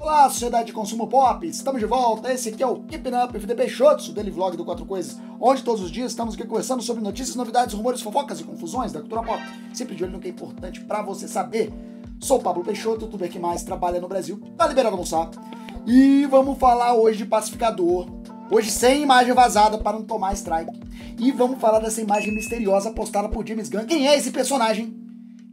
Olá, sociedade de consumo pop, estamos de volta. Esse aqui é o Keeping Up with the Peixotos, o daily vlog do Quatro Coisas, onde todos os dias estamos aqui conversando sobre notícias, novidades, rumores, fofocas e confusões da cultura pop. Sempre de olho no que é importante para você saber. Sou o Pablo Peixoto, youtuber que mais trabalha no Brasil, tá liberado almoçar. E vamos falar hoje de Pacificador. Hoje sem imagem vazada para não tomar strike. E vamos falar dessa imagem misteriosa postada por James Gunn. Quem é esse personagem?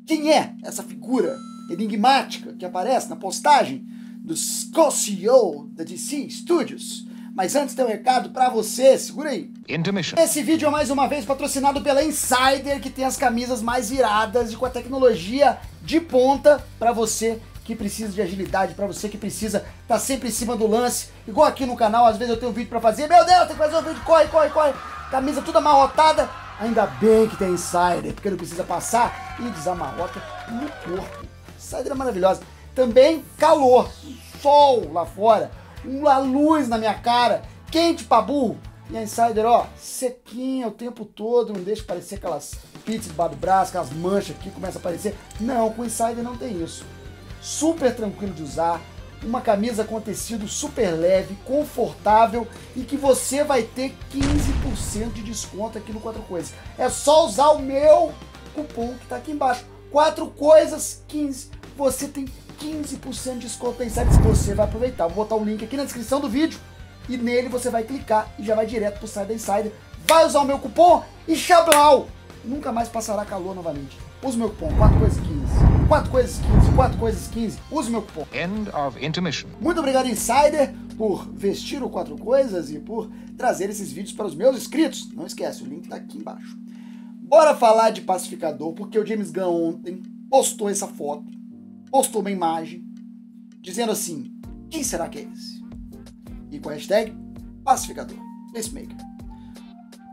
Quem é essa figura enigmática que aparece na postagem do CEO da DC Studios? Mas antes tem um recado para você, segura aí. Intermission. Esse vídeo é mais uma vez patrocinado pela Insider, que tem as camisas mais iradas e com a tecnologia de ponta para você que precisa de agilidade, para você que precisa estar tá sempre em cima do lance. Igual aqui no canal, às vezes eu tenho um vídeo para fazer. Meu Deus, tem que fazer um vídeo, corre, corre, corre. Camisa toda amarrotada. Ainda bem que tem Insider, porque não precisa passar e desamarrota no corpo. Insider é maravilhosa. Também calor, sol lá fora, uma luz na minha cara, quente pra burro. E a Insider, ó, sequinha o tempo todo, não deixa parecer aquelas pizzas debaixo do braço, aquelas manchas que começam a aparecer. Não, com Insider não tem isso super tranquilo de usar, uma camisa com tecido super leve, confortável e que você vai ter 15% de desconto aqui no Quatro Coisas. É só usar o meu cupom que está aqui embaixo. Quatro Coisas 15. Você tem 15% de desconto em sites que você vai aproveitar. Vou botar o um link aqui na descrição do vídeo e nele você vai clicar e já vai direto para o site da Insider. Vai usar o meu cupom e chablau! Nunca mais passará calor novamente. Use o meu cupom 4 coisas 15. 4 coisas 15, 4 coisas 15. Use o meu cupom. End of intermission. Muito obrigado, Insider, por vestir o 4 coisas e por trazer esses vídeos para os meus inscritos. Não esquece, o link está aqui embaixo. Bora falar de pacificador, porque o James Gunn ontem postou essa foto, postou uma imagem, dizendo assim: quem será que é esse? E com a hashtag pacificador, Peacemaker.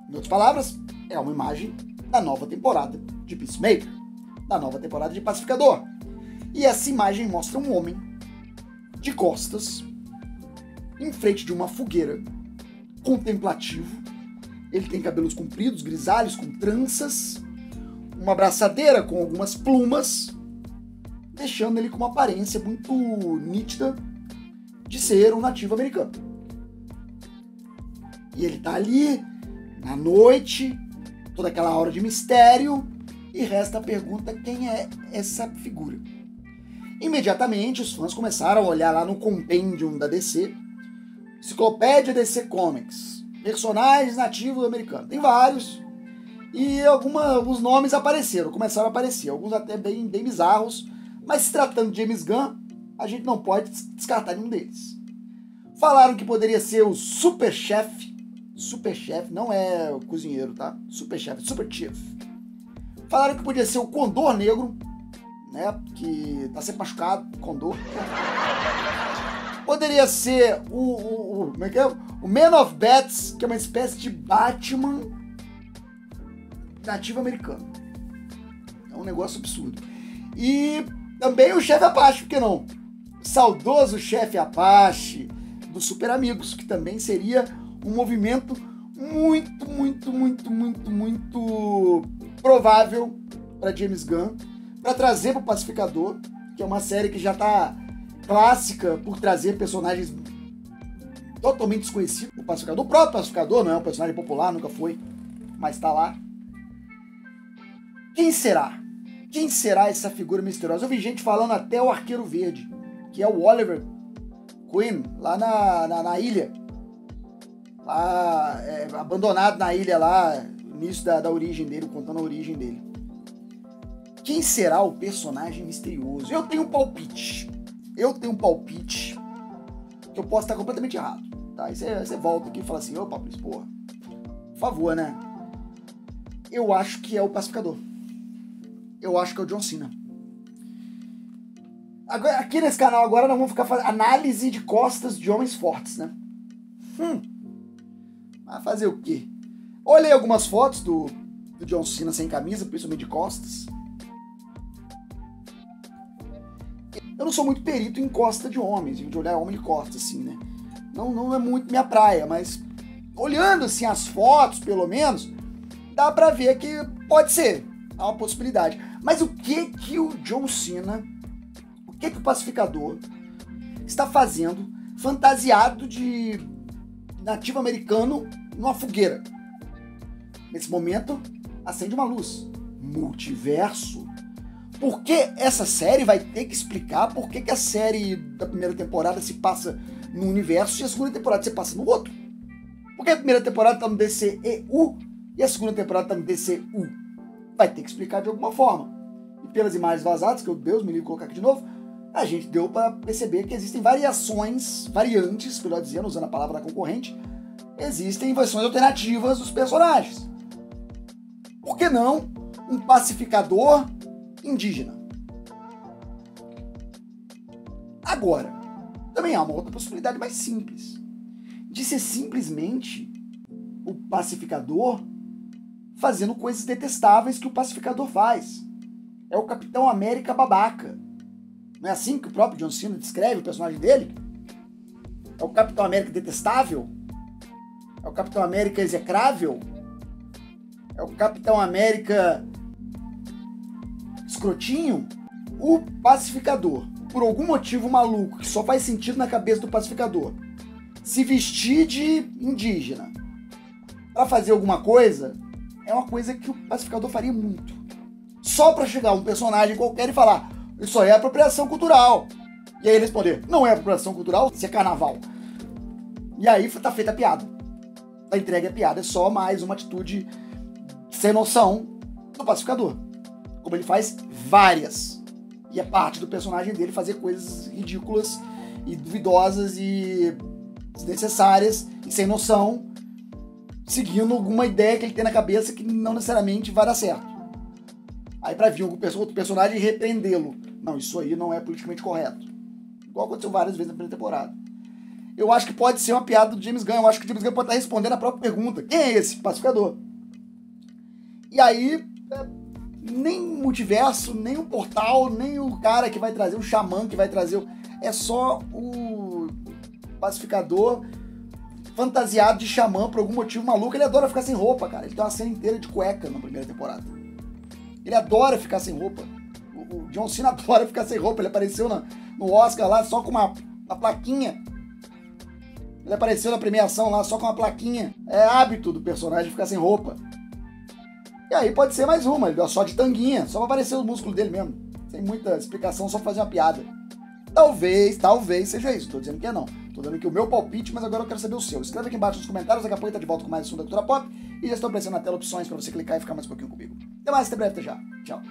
Em outras palavras, é uma imagem da nova temporada de Peacemaker, da nova temporada de Pacificador. E essa imagem mostra um homem de costas, em frente de uma fogueira, contemplativo. Ele tem cabelos compridos, grisalhos, com tranças, uma braçadeira com algumas plumas, deixando ele com uma aparência muito nítida de ser um nativo americano. E ele tá ali na noite, toda aquela aura de mistério, e resta a pergunta: quem é essa figura? Imediatamente os fãs começaram a olhar lá no compêndio da DC, Enciclopédia DC Comics, personagens nativos americanos. Tem vários. E alguma, alguns nomes apareceram, começaram a aparecer, alguns até bem, bem bizarros, mas se tratando de James Gunn, a gente não pode descartar nenhum deles. Falaram que poderia ser o Super Chef super chef, não é o cozinheiro, tá? Super chef, super chief. Falaram que podia ser o Condor Negro, né? Que tá sempre machucado, Condor. Poderia ser o, o, o, como é que é? o Man of Bats, que é uma espécie de Batman nativo americano. É um negócio absurdo. E também o chefe Apache, por que não? saudoso chefe Apache dos Super Amigos, que também seria um movimento muito, muito, muito, muito, muito provável para James Gunn para trazer para o Pacificador, que é uma série que já está clássica por trazer personagens totalmente desconhecidos. O Pacificador, o próprio Pacificador não é um personagem popular, nunca foi, mas está lá. Quem será? Quem será essa figura misteriosa? Eu vi gente falando até o Arqueiro Verde, que é o Oliver Queen, lá na, na, na ilha lá, é, abandonado na ilha lá, início da, da origem dele, contando a origem dele. Quem será o personagem misterioso? Eu tenho um palpite. Eu tenho um palpite que eu posso estar completamente errado. Tá? Aí você, volta aqui e fala assim, ô Fabrício, porra, por favor, né? Eu acho que é o pacificador. Eu acho que é o John Cena. Agora, aqui nesse canal agora nós vamos ficar fazendo análise de costas de homens fortes, né? Hum. Mas fazer o quê? Olhei algumas fotos do, do John Cena sem camisa, principalmente de costas. Eu não sou muito perito em costa de homens, de olhar homem de costas, assim, né? Não, não é muito minha praia, mas olhando assim as fotos, pelo menos, dá pra ver que pode ser. Há uma possibilidade. Mas o que que o John Cena, o que que o pacificador está fazendo fantasiado de nativo americano numa fogueira. Nesse momento, acende uma luz. Multiverso. Por que essa série vai ter que explicar por que, que a série da primeira temporada se passa num universo e a segunda temporada se passa no outro? Por que a primeira temporada tá no DCEU e a segunda temporada tá no DCU? Vai ter que explicar de alguma forma. E pelas imagens vazadas, que eu Deus me livre colocar aqui de novo, a gente deu para perceber que existem variações, variantes, melhor dizendo, usando a palavra da concorrente, existem versões alternativas dos personagens. Por que não um pacificador indígena? Agora, também há uma outra possibilidade mais simples, de ser simplesmente o pacificador fazendo coisas detestáveis que o pacificador faz. É o Capitão América babaca não é assim que o próprio John Cena descreve o personagem dele? É o Capitão América detestável? É o Capitão América execrável? É o Capitão América escrotinho? O pacificador, por algum motivo maluco que só faz sentido na cabeça do pacificador, se vestir de indígena para fazer alguma coisa, é uma coisa que o pacificador faria muito. Só para chegar um personagem qualquer e falar: isso aí é apropriação cultural. E aí responder, não é apropriação cultural, isso é carnaval. E aí tá feita a piada. A entrega é piada, é só mais uma atitude sem noção do pacificador. Como ele faz várias. E é parte do personagem dele fazer coisas ridículas e duvidosas e desnecessárias e sem noção, seguindo alguma ideia que ele tem na cabeça que não necessariamente vai dar certo. Aí pra vir outro personagem e repreendê-lo. Não, isso aí não é politicamente correto. Igual aconteceu várias vezes na primeira temporada. Eu acho que pode ser uma piada do James Gunn. Eu acho que o James Gunn pode estar respondendo a própria pergunta. Quem é esse pacificador? E aí, é, nem multiverso, nem o portal, nem o cara que vai trazer, o xamã que vai trazer. O... É só o pacificador fantasiado de xamã por algum motivo maluco. Ele adora ficar sem roupa, cara. Ele tem uma cena inteira de cueca na primeira temporada. Ele adora ficar sem roupa. O, o John Cena adora ficar sem roupa. Ele apareceu na, no Oscar lá só com uma, uma plaquinha. Ele apareceu na premiação lá só com uma plaquinha. É hábito do personagem ficar sem roupa. E aí pode ser mais uma, ele deu só de tanguinha, só pra aparecer o músculo dele mesmo. Sem muita explicação, só pra fazer uma piada. Talvez, talvez seja isso. Tô dizendo que é não. Tô dando aqui o meu palpite, mas agora eu quero saber o seu. Escreve aqui embaixo nos comentários, daqui a pouco tá de volta com mais assunto da cultura pop. E já estão aparecendo na tela opções para você clicar e ficar mais um pouquinho comigo. Até mais, até breve, até já. Tchau.